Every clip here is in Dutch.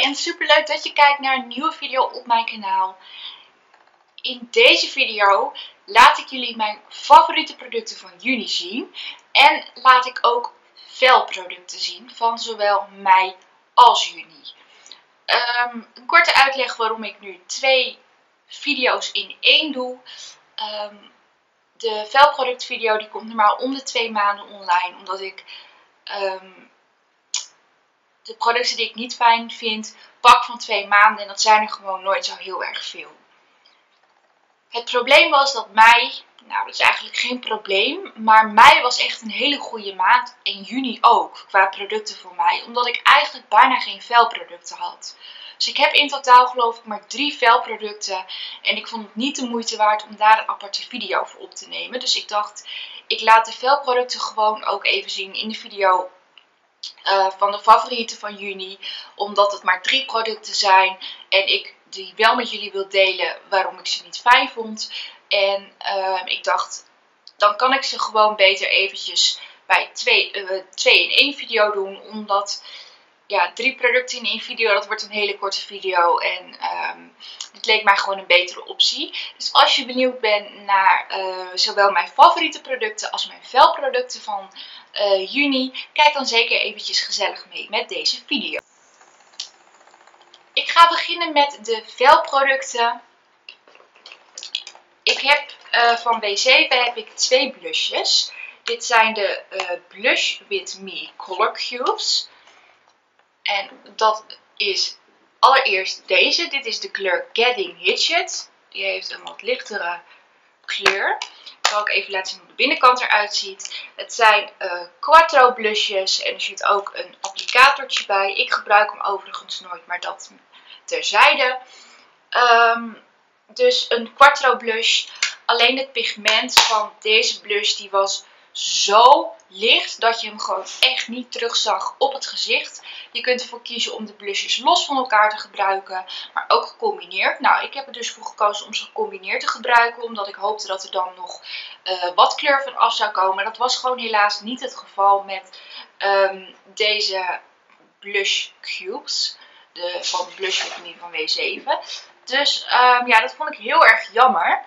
en super leuk dat je kijkt naar een nieuwe video op mijn kanaal. In deze video laat ik jullie mijn favoriete producten van juni zien. En laat ik ook velproducten zien van zowel mei als juni. Ehm, een korte uitleg waarom ik nu twee video's in één doe. Um, de velproductvideo die komt normaal om de twee maanden online. Omdat ik um, de producten die ik niet fijn vind, pak van twee maanden. En dat zijn er gewoon nooit zo heel erg veel. Het probleem was dat mei, nou dat is eigenlijk geen probleem, maar mei was echt een hele goede maand. En juni ook, qua producten voor mij. Omdat ik eigenlijk bijna geen velproducten had. Dus ik heb in totaal geloof ik maar drie velproducten. En ik vond het niet de moeite waard om daar een aparte video voor op te nemen. Dus ik dacht, ik laat de velproducten gewoon ook even zien in de video uh, van de favorieten van juni. Omdat het maar drie producten zijn. En ik die wel met jullie wil delen waarom ik ze niet fijn vond. En uh, ik dacht, dan kan ik ze gewoon beter eventjes bij twee, uh, twee in één video doen. Omdat ja, drie producten in één video, dat wordt een hele korte video. En um, het leek mij gewoon een betere optie. Dus als je benieuwd bent naar uh, zowel mijn favoriete producten als mijn velproducten van uh, juni, kijk dan zeker eventjes gezellig mee met deze video. Ik ga beginnen met de velproducten. Ik heb uh, van W7 heb ik twee blushjes. Dit zijn de Blush With Me Color Cubes. En dat is allereerst deze. Dit is de kleur Getting Hitched. Die heeft een wat lichtere kleur. Ik zal ook even laten zien hoe de binnenkant eruit ziet. Het zijn uh, Quattro blushjes en er zit ook een applicatortje bij. Ik gebruik hem overigens nooit, maar dat terzijde. Um, dus een Quattro blush. Alleen het pigment van deze blush die was zo licht dat je hem gewoon echt niet terugzag op het gezicht. Je kunt ervoor kiezen om de blushes los van elkaar te gebruiken, maar ook gecombineerd. Nou, ik heb er dus voor gekozen om ze gecombineerd te gebruiken, omdat ik hoopte dat er dan nog uh, wat kleur van af zou komen. Dat was gewoon helaas niet het geval met um, deze blush cubes. De, van de blush van W7. Dus um, ja, dat vond ik heel erg jammer.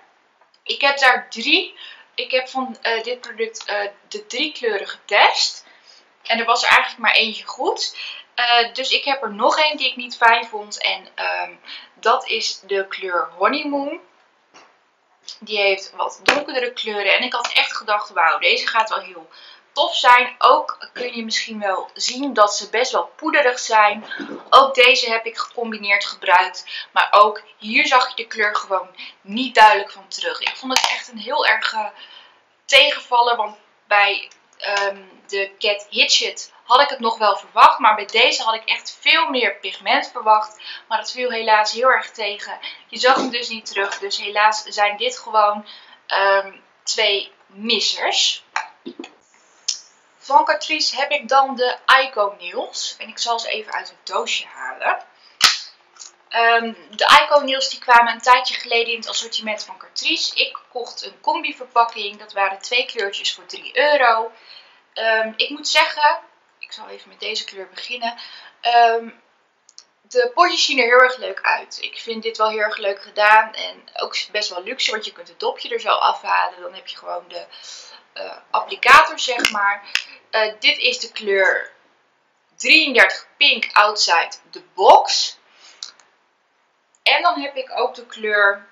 Ik heb daar drie ik heb van uh, dit product uh, de drie kleuren getest. En er was er eigenlijk maar eentje goed. Uh, dus ik heb er nog één die ik niet fijn vond. En um, dat is de kleur Honeymoon. Die heeft wat donkerdere kleuren. En ik had echt gedacht, wauw, deze gaat wel heel tof zijn. Ook kun je misschien wel zien dat ze best wel poederig zijn. Ook deze heb ik gecombineerd gebruikt. Maar ook hier zag je de kleur gewoon niet duidelijk van terug. Ik vond het echt een heel erg uh, tegenvallen. Want bij um, de Cat Hitchet had ik het nog wel verwacht. Maar bij deze had ik echt veel meer pigment verwacht. Maar dat viel helaas heel erg tegen. Je zag hem dus niet terug. Dus helaas zijn dit gewoon um, twee missers. Van Catrice heb ik dan de Ico Nails. En ik zal ze even uit het doosje halen. Um, de Ico Nails die kwamen een tijdje geleden in het assortiment van Catrice. Ik kocht een combi verpakking. Dat waren twee kleurtjes voor 3 euro. Um, ik moet zeggen, ik zal even met deze kleur beginnen. Um, de potjes zien er heel erg leuk uit. Ik vind dit wel heel erg leuk gedaan. En ook best wel luxe, want je kunt het dopje er zo afhalen. Dan heb je gewoon de uh, applicator, zeg maar. Uh, dit is de kleur 33 Pink Outside the Box. En dan heb ik ook de kleur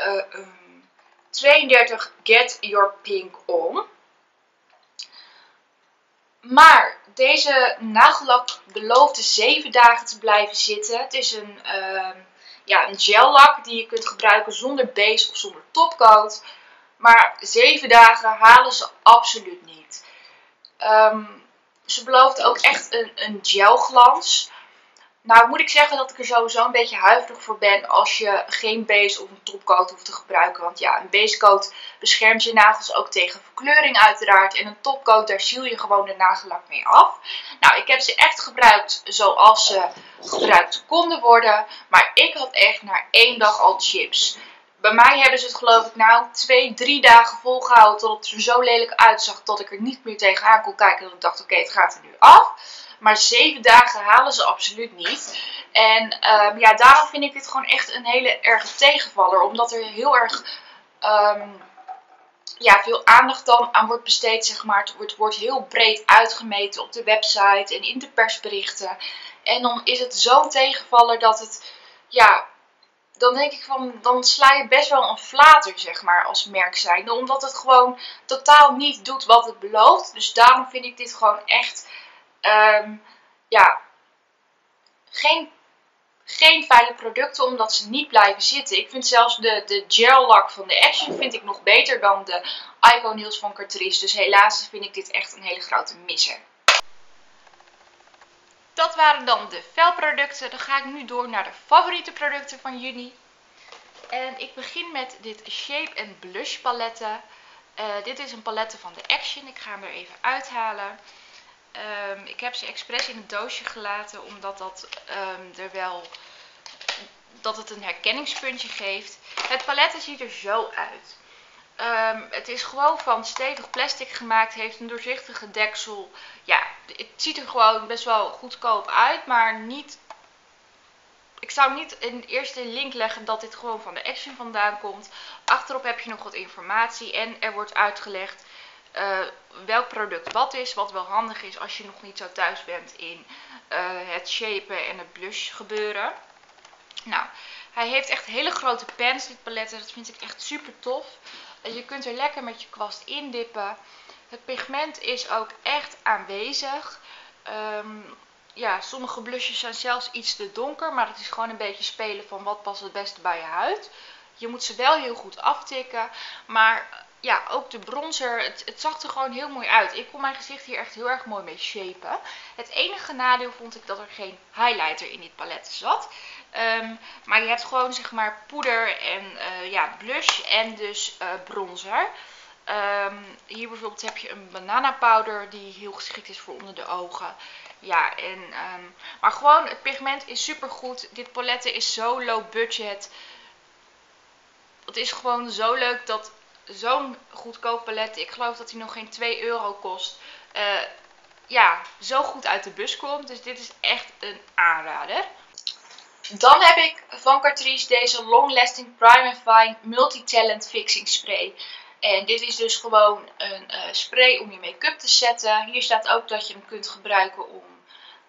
uh, um, 32 Get Your Pink On. Maar deze nagellak beloofde 7 dagen te blijven zitten. Het is een, uh, ja, een gel lak die je kunt gebruiken zonder base of zonder topcoat. Maar 7 dagen halen ze absoluut niet. Um, ze belooft ook echt een, een gelglans. Nou moet ik zeggen dat ik er sowieso een beetje huiverig voor ben als je geen base of een topcoat hoeft te gebruiken. Want ja, een basecoat beschermt je nagels ook tegen verkleuring uiteraard. En een topcoat, daar ziel je gewoon de nagellak mee af. Nou, ik heb ze echt gebruikt zoals ze gebruikt konden worden. Maar ik had echt na één dag al chips. Bij mij hebben ze het geloof ik nou twee, drie dagen volgehouden tot het er zo lelijk uitzag dat ik er niet meer tegenaan kon kijken. Dat ik dacht oké, het gaat er nu af. Maar zeven dagen halen ze absoluut niet. En ehm, ja, daarom vind ik dit gewoon echt een hele erg tegenvaller. Omdat er heel erg ehm, ja, veel aandacht dan aan wordt besteed, zeg maar. Het wordt, heel breed uitgemeten op de website en in de persberichten. En dan is het zo'n tegenvaller dat het, ja, dan denk ik van, dan sla je best wel een flater, zeg maar, als merk zijnde. Omdat het gewoon totaal niet doet wat het belooft. Dus daarom vind ik dit gewoon echt, ehm, ja, geen, geen fijne producten, omdat ze niet blijven zitten. Ik vind zelfs de, de gel lak van de Action vind ik nog beter dan de Ico Nails van Catrice. Dus helaas vind ik dit echt een hele grote misser. Dat waren dan de velproducten. Dan ga ik nu door naar de favoriete producten van juni. En ik begin met dit Shape Blush paletten. Uh, dit is een palette van de Action. Ik ga hem er even uithalen. Um, ik heb ze expres in het doosje gelaten omdat dat um, er wel dat het een herkenningspuntje geeft. Het palet ziet er zo uit. Um, het is gewoon van stevig plastic gemaakt, heeft een doorzichtige deksel. Ja, het ziet er gewoon best wel goedkoop uit, maar niet... Ik zou niet in de eerste link leggen dat dit gewoon van de Action vandaan komt. Achterop heb je nog wat informatie en er wordt uitgelegd uh, welk product wat is. Wat wel handig is als je nog niet zo thuis bent in uh, het shapen en het blush gebeuren. Nou, hij heeft echt hele grote pens, dit. Dat vind ik echt super tof. Je kunt er lekker met je kwast indippen. Het pigment is ook echt aanwezig. Um, ja, sommige blushes zijn zelfs iets te donker. Maar het is gewoon een beetje spelen van wat past het beste bij je huid. Je moet ze wel heel goed aftikken. Maar ja, ook de bronzer, het, het, zag er gewoon heel mooi uit. Ik kon mijn gezicht hier echt heel erg mooi mee shapen. Het enige nadeel vond ik dat er geen highlighter in dit palet zat. Ehm, maar je hebt gewoon zeg maar poeder en uh, ja, blush en dus uh, bronzer. Um, hier bijvoorbeeld heb je een banana powder die heel geschikt is voor onder de ogen. Ja, en, um, maar gewoon het pigment is super goed. Dit palette is zo low budget. Het is gewoon zo leuk dat zo'n goedkoop palet, ik geloof dat hij nog geen 2 euro kost, uh, ja, zo goed uit de bus komt. Dus dit is echt een aanrader. Dan heb ik van Catrice deze Long Lasting Fine Multi-Talent Fixing Spray. En dit is dus gewoon een uh, spray om je make-up te zetten. Hier staat ook dat je hem kunt gebruiken om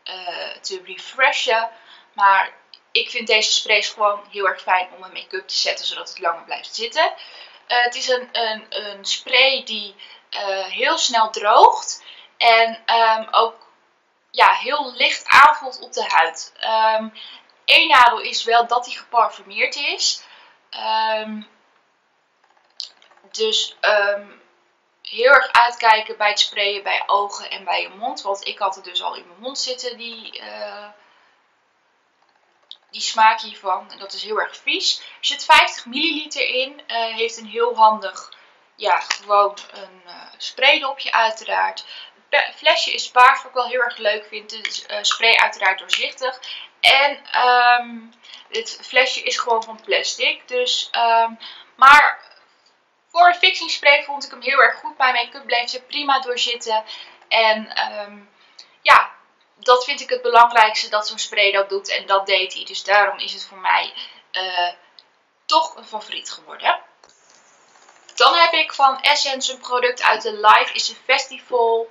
uh, te refreshen. Maar ik vind deze sprays gewoon heel erg fijn om mijn make-up te zetten, zodat het langer blijft zitten. Uh, het is een, een, een spray die heel snel droogt. En um, ook ja, heel licht aanvoelt op de huid. Eén nadeel is wel dat hij geparfumeerd is. Um, dus heel erg uitkijken bij het sprayen bij ogen en bij je mond. Want ik had het dus al in mijn mond zitten, die, uh, die smaak hiervan. En dat is heel erg vies. Er zit 50 milliliter in. Uh, heeft een heel handig, ja, gewoon een uh, spraydopje uiteraard. Het flesje is paars, wat ik wel heel erg leuk vind. De uh, spray uiteraard doorzichtig. En um, dit flesje is gewoon van plastic. Dus, um, maar voor een fixing spray vond ik hem heel erg goed. Bij make-up bleef ze prima doorzitten. En um, ja, dat vind ik het belangrijkste dat zo'n spray dat doet. En dat deed hij. Dus daarom is het voor mij uh, toch een favoriet geworden. Dan heb ik van Essence een product uit de Life is a Festival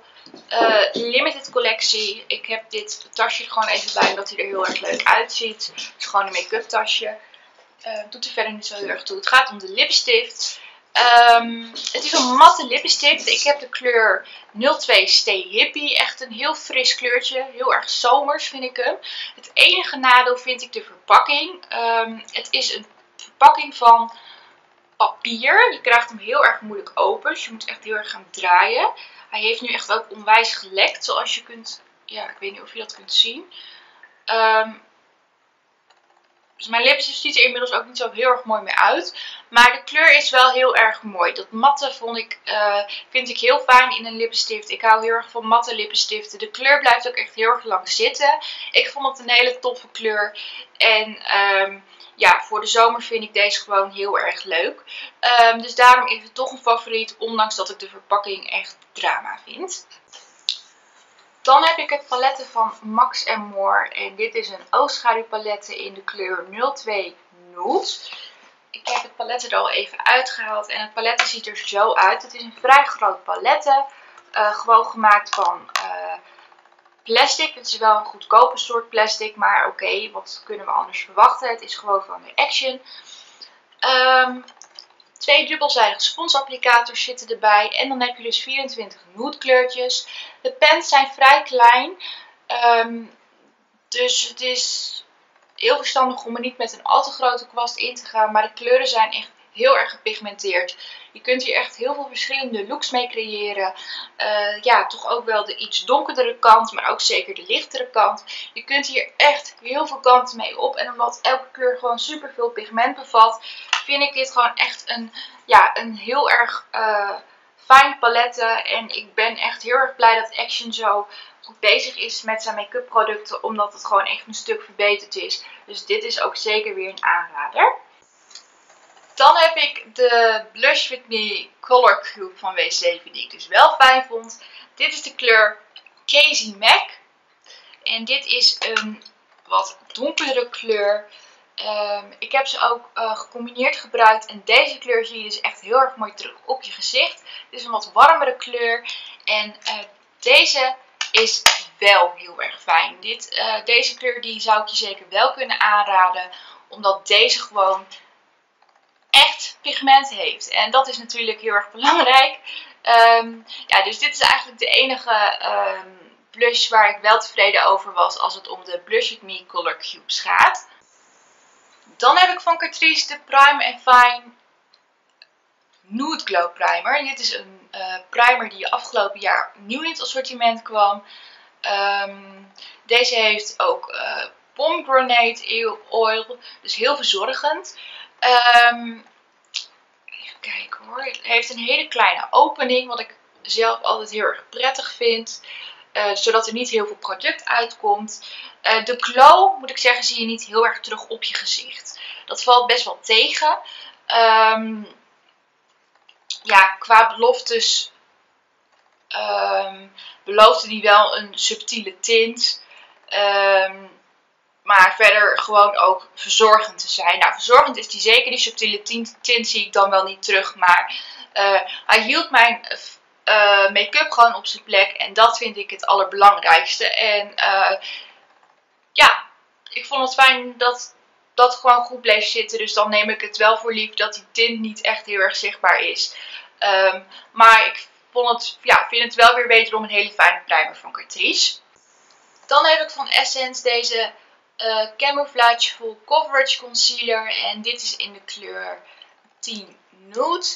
uh, limited collectie. Ik heb dit tasje gewoon even bij, omdat hij er heel erg leuk uitziet. Het is gewoon een make-up tasje. Uh, doet er verder niet zo heel erg toe. Het gaat om de lipstift. Um, het is een matte lipstift. Ik heb de kleur 02 Stay Hippie. Echt een heel fris kleurtje. Heel erg zomers vind ik hem. Het enige nadeel vind ik de verpakking. Um, het is een verpakking van papier. Je krijgt hem heel erg moeilijk open. Dus je moet echt heel erg gaan draaien. Hij heeft nu echt ook onwijs gelekt. Zoals je kunt... Ja, ik weet niet of je dat kunt zien. Um, dus mijn lipstift ziet er inmiddels ook niet zo heel erg mooi meer uit. Maar de kleur is wel heel erg mooi. Dat matte vond ik, uh, vind ik heel fijn in een lippenstift. Ik hou heel erg van matte lippenstiften. De kleur blijft ook echt heel erg lang zitten. Ik vond het een hele toffe kleur. En um, ja, voor de zomer vind ik deze gewoon heel erg leuk. Um, dus daarom is het toch een favoriet. Ondanks dat ik de verpakking echt drama vind. Dan heb ik het paletten van Max More. En dit is een oogschaduwpaletten in de kleur 02 Nude. Ik heb het paletten er al even uitgehaald. En het paletten ziet er zo uit. Het is een vrij groot paletten. Uh, gewoon gemaakt van uh, plastic. Het is wel een goedkope soort plastic. Maar oké, wat kunnen we anders verwachten? Het is gewoon van de Action. Um, Twee dubbelzijdige sponsapplicators zitten erbij. En dan heb je dus 24 nude kleurtjes. De pens zijn vrij klein. Um, dus het is heel verstandig om er niet met een al te grote kwast in te gaan. Maar de kleuren zijn echt heel erg gepigmenteerd. Je kunt hier echt heel veel verschillende looks mee creëren. Uh, ja, toch ook wel de iets donkerdere kant, maar ook zeker de lichtere kant. Je kunt hier echt heel veel kanten mee op. En omdat elke kleur gewoon super veel pigment bevat, vind ik dit gewoon echt een, ja, een heel erg uh, fijn paletten. En ik ben echt heel erg blij dat Action zo goed bezig is met zijn make-up producten. Omdat het gewoon echt een stuk verbeterd is. Dus dit is ook zeker weer een aanrader. Dan heb ik de Blush With Me Color Cube van W7 die ik dus wel fijn vond. Dit is de kleur Casey Mac. En dit is een wat donkere kleur. Um, ik heb ze ook uh, gecombineerd gebruikt. En deze kleur zie je dus echt heel erg mooi terug op je gezicht. Dit is een wat warmere kleur. En uh, deze is wel heel erg fijn. Dit, uh, deze kleur die zou ik je zeker wel kunnen aanraden. Omdat deze gewoon echt pigment heeft. En dat is natuurlijk heel erg belangrijk. Um, ja, dus dit is eigenlijk de enige um, blush waar ik wel tevreden over was als het om de Blush With Me Color Cubes gaat. Dan heb ik van Catrice de Prime Fine Nude Glow Primer. Dit is een uh, primer die afgelopen jaar nieuw in het assortiment kwam. Um, deze heeft ook uh, pomegranate oil, dus heel verzorgend. Um, even kijken hoor. Het heeft een hele kleine opening, wat ik zelf altijd heel erg prettig vind. Uh, zodat er niet heel veel product uitkomt. Uh, de glow, moet ik zeggen, zie je niet heel erg terug op je gezicht. Dat valt best wel tegen. Um, ja, qua beloftes um, beloofde die wel een subtiele tint. Um, maar verder gewoon ook verzorgend te zijn. Nou, verzorgend is die zeker. Die subtiele tint, zie ik dan wel niet terug. Maar uh, hij hield mijn uh, make-up gewoon op zijn plek. En dat vind ik het allerbelangrijkste. En uh, ja, ik vond het fijn dat dat gewoon goed bleef zitten. Dus dan neem ik het wel voor lief dat die tint niet echt heel erg zichtbaar is. Um, maar ik vond het, ja, vind het wel weer wederom een hele fijne primer van Catrice. Dan heb ik van Essence deze uh, Camouflage Full Coverage Concealer. En dit is in de kleur 10 Nude.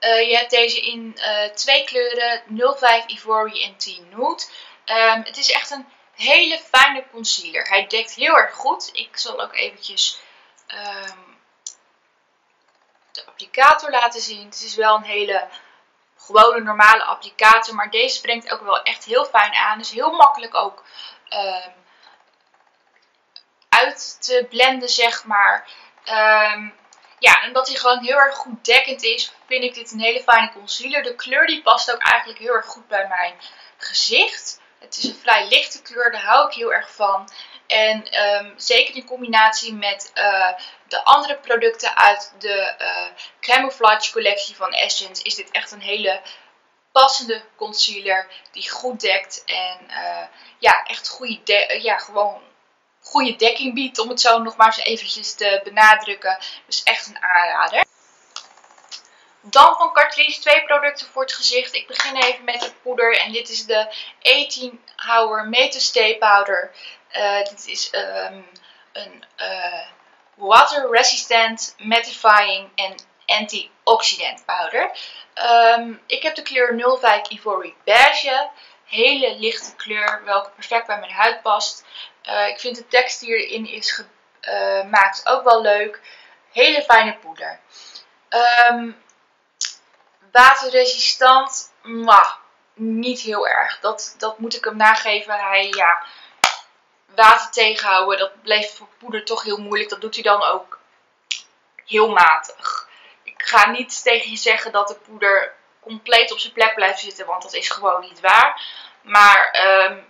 Uh, je hebt deze in uh, twee kleuren, 05 Ivory en 10 Nude. Um, het is echt een hele fijne concealer. Hij dekt heel erg goed. Ik zal ook eventjes um, de applicator laten zien. Het is wel een hele gewone normale applicator. Maar deze brengt ook wel echt heel fijn aan. Dus heel makkelijk ook um, uit te blenden, zeg maar. Um, ja, omdat hij gewoon heel erg goed dekkend is, vind ik dit een hele fijne concealer. De kleur die past ook eigenlijk heel erg goed bij mijn gezicht. Het is een vrij lichte kleur, daar hou ik heel erg van. En um, zeker in combinatie met uh, de andere producten uit de uh, Camouflage collectie van Essence is dit echt een hele passende concealer die goed dekt en uh, ja, echt goede, ja, gewoon goede dekking biedt, om het zo nog maar eens eventjes te benadrukken. Dus echt een aanrader. Dan van Catrice twee producten voor het gezicht. Ik begin even met het poeder. En dit is de 18 Hour Stay Powder. Uh, dit is um, een uh, water resistant, mattifying en antioxidant powder. Um, ik heb de kleur 05 Ivory Beige. Hele lichte kleur, welke perfect bij mijn huid past. Uh, ik vind de tekst die erin is gemaakt ook wel leuk. Hele fijne poeder. Um, waterresistant, mwah, niet heel erg. Dat, dat moet ik hem nageven. Hij, ja, water tegenhouden, dat bleef voor poeder toch heel moeilijk. Dat doet hij dan ook heel matig. Ik ga niet tegen je zeggen dat de poeder compleet op zijn plek blijft zitten, want dat is gewoon niet waar. Maar um,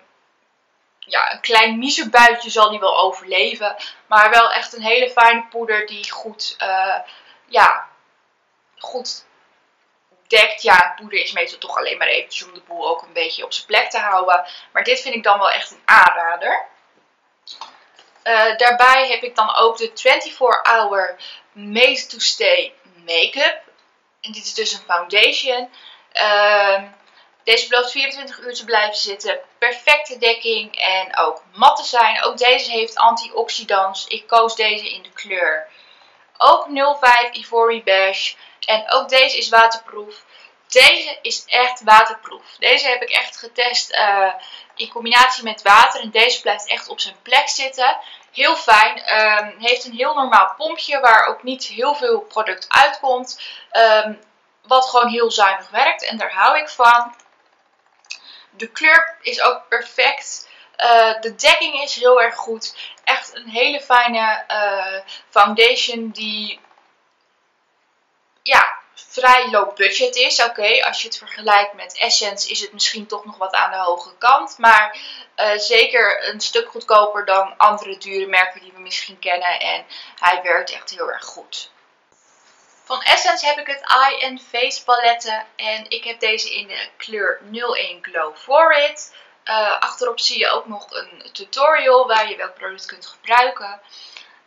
ja, een klein miezenbuitje zal die wel overleven. Maar wel echt een hele fijne poeder die goed, uh, ja, goed dekt. Ja, poeder is meestal toch alleen maar eventjes om de boel ook een beetje op zijn plek te houden. Maar dit vind ik dan wel echt een aanrader. Uh, daarbij heb ik dan ook de 24 Hour Made to Stay Make-up. En dit is dus een foundation. Uh, deze belooft 24 uur te blijven zitten. Perfecte dekking en ook mat te zijn. Ook deze heeft antioxidants. Ik koos deze in de kleur. Ook 05 Ivory Beige. En ook deze is waterproof. Deze is echt waterproof. Deze heb ik echt getest uh, in combinatie met water. En deze blijft echt op zijn plek zitten. Heel fijn. Um, heeft een heel normaal pompje waar ook niet heel veel product uitkomt. Um, wat gewoon heel zuinig werkt. En daar hou ik van. De kleur is ook perfect. Uh, de dekking is heel erg goed. Echt een hele fijne uh, foundation die ja, vrij low budget is. Oké, als je het vergelijkt met Essence is het misschien toch nog wat aan de hoge kant. Maar uh, zeker een stuk goedkoper dan andere dure merken die we misschien kennen. En hij werkt echt heel erg goed. Van Essence heb ik het Eye and Face paletten. En ik heb deze in de kleur 01 Glow For It. Uh, achterop zie je ook nog een tutorial waar je welk product kunt gebruiken.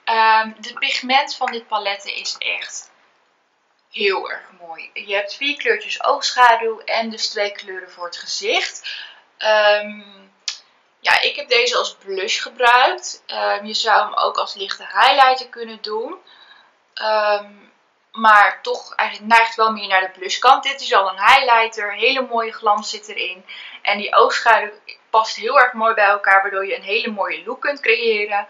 Um, de pigment van dit paletten is echt heel erg mooi. Je hebt vier kleurtjes oogschaduw en dus twee kleuren voor het gezicht. Um, ja, ik heb deze als blush gebruikt. Um, je zou hem ook als lichte highlighter kunnen doen. Um, maar toch eigenlijk neigt wel meer naar de blushkant. Dit is al een highlighter. Hele mooie glans zit erin. En die oogschaduw past heel erg mooi bij elkaar. Waardoor je een hele mooie look kunt creëren.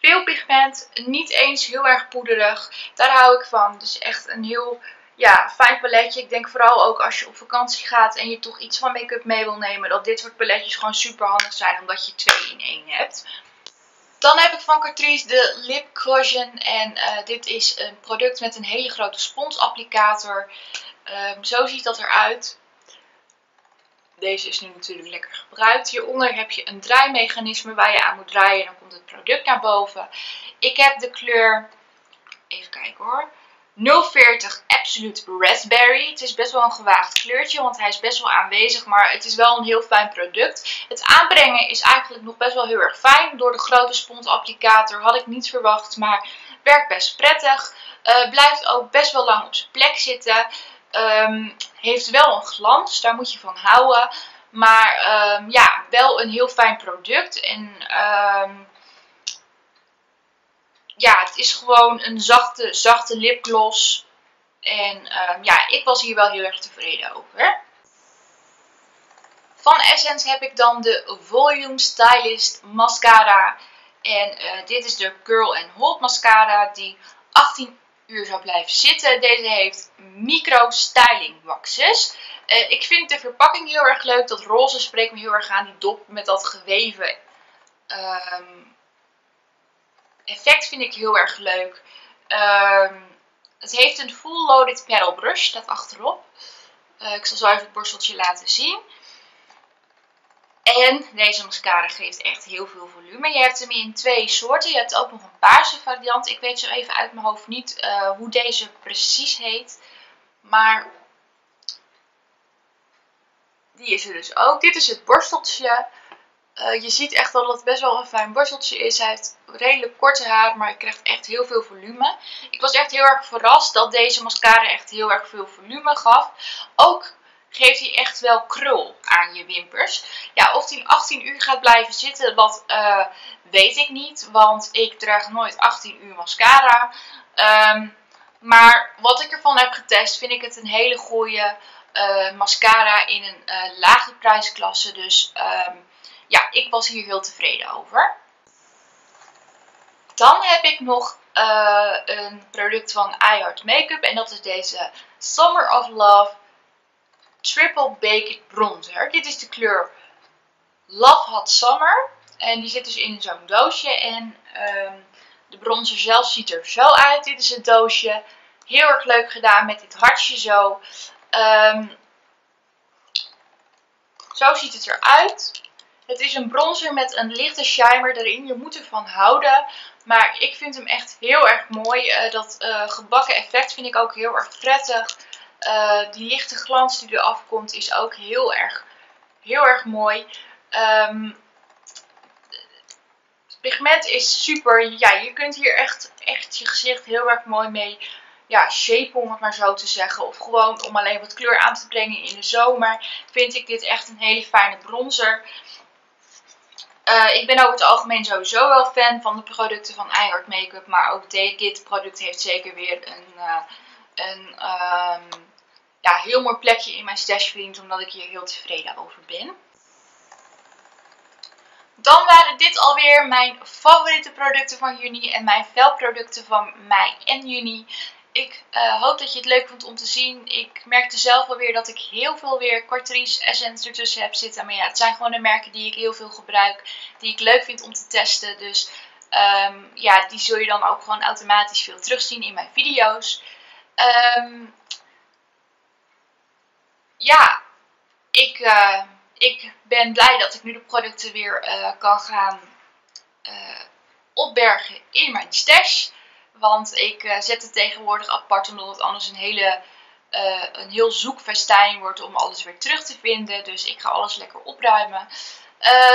Veel pigment. Niet eens heel erg poederig. Daar hou ik van. Dus echt een heel ja, fijn paletje. Ik denk vooral ook als je op vakantie gaat en je toch iets van make-up mee wil nemen. Dat dit soort paletjes gewoon super handig zijn. Omdat je twee in één hebt. Dan heb ik van Catrice de Lip Cushion. En uh, dit is een product met een hele grote sponsapplicator. Um, zo ziet dat eruit. Deze is nu natuurlijk lekker gebruikt. Hieronder heb je een draaimechanisme waar je aan moet draaien. En dan komt het product naar boven. Ik heb de kleur... Even kijken hoor. 040 Absolute Raspberry. Het is best wel een gewaagd kleurtje, want hij is best wel aanwezig, maar het is wel een heel fijn product. Het aanbrengen is eigenlijk nog best wel heel erg fijn. Door de grote sponsapplicator had ik niet verwacht, maar werkt best prettig. Uh, blijft ook best wel lang op zijn plek zitten. Um, heeft wel een glans, daar moet je van houden. Maar um, ja, wel een heel fijn product. En um, ja, het is gewoon een zachte, zachte lipgloss. En um, ja, ik was hier wel heel erg tevreden over. Van Essence heb ik dan de Volume Stylist Mascara. En uh, dit is de Curl Hold Mascara die 18 uur zou blijven zitten. Deze heeft micro styling waxes. Uh, ik vind de verpakking heel erg leuk. Dat roze spreekt me heel erg aan. Die dop met dat geweven um, effect vind ik heel erg leuk. Um, het heeft een full loaded paddle brush, staat achterop. Uh, ik zal zo even het borsteltje laten zien. En deze mascara geeft echt heel veel volume. Je hebt hem in twee soorten. Je hebt ook nog een paarse variant. Ik weet zo even uit mijn hoofd niet uh, hoe deze precies heet. Maar die is er dus ook. Dit is het borsteltje. Uh, je ziet echt dat het best wel een fijn borsteltje is. Hij heeft redelijk korte haar, maar hij krijgt echt heel veel volume. Ik was echt heel erg verrast dat deze mascara echt heel erg veel volume gaf. Ook geeft hij echt wel krul aan je wimpers. Ja, of hij 18 uur gaat blijven zitten, dat uh, weet ik niet. Want ik draag nooit 18 uur mascara. Um, maar wat ik ervan heb getest, vind ik het een hele goede uh, mascara in een lage prijsklasse. Dus um, ja, ik was hier heel tevreden over. Dan heb ik nog uh, een product van iHeart Makeup. En dat is deze Summer of Love Triple Baked Bronzer. Dit is de kleur Love Hot Summer. En die zit dus in zo'n doosje. En um, de bronzer zelf ziet er zo uit. Dit is het doosje. Heel erg leuk gedaan met dit hartje zo. Um, zo ziet het eruit. Het is een bronzer met een lichte shimer erin. Je moet ervan houden. Maar ik vind hem echt heel erg mooi. Uh, dat uh, gebakken effect vind ik ook heel erg prettig. Uh, die lichte glans die eraf komt is ook heel erg, heel erg mooi. Um, het pigment is super. Ja, je kunt hier echt, echt je gezicht heel erg mooi mee ja, shape om het maar zo te zeggen. Of gewoon om alleen wat kleur aan te brengen in de zomer. Vind ik dit echt een hele fijne bronzer. Uh, ik ben over het algemeen sowieso wel fan van de producten van iHeart Makeup. Maar ook dit product heeft zeker weer een, uh, een um, ja, heel mooi plekje in mijn stash vriend. Omdat ik hier heel tevreden over ben. Dan waren dit alweer mijn favoriete producten van juni en mijn velproducten van mei en juni. Ik uh, hoop dat je het leuk vond om te zien. Ik merkte zelf wel weer dat ik heel veel weer Quartrice Essence ertussen heb zitten. Maar ja, het zijn gewoon de merken die ik heel veel gebruik. Die ik leuk vind om te testen. Dus um, ja, die zul je dan ook gewoon automatisch veel terugzien in mijn video's. Um, ja, ik, uh, ik ben blij dat ik nu de producten weer uh, kan gaan opbergen in mijn stash. Want ik uh, zet het tegenwoordig apart omdat het anders een, hele, uh, een heel zoekfestijn wordt om alles weer terug te vinden. Dus ik ga alles lekker opruimen.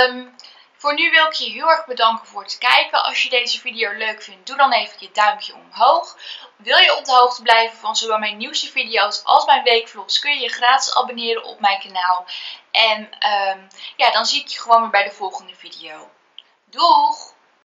Um, voor nu wil ik je heel erg bedanken voor het kijken. Als je deze video leuk vindt, doe dan even je duimpje omhoog. Wil je op de hoogte blijven van zowel mijn nieuwste video's als mijn weekvlogs, kun je je gratis abonneren op mijn kanaal. En um, ja, dan zie ik je gewoon weer bij de volgende video. Doeg!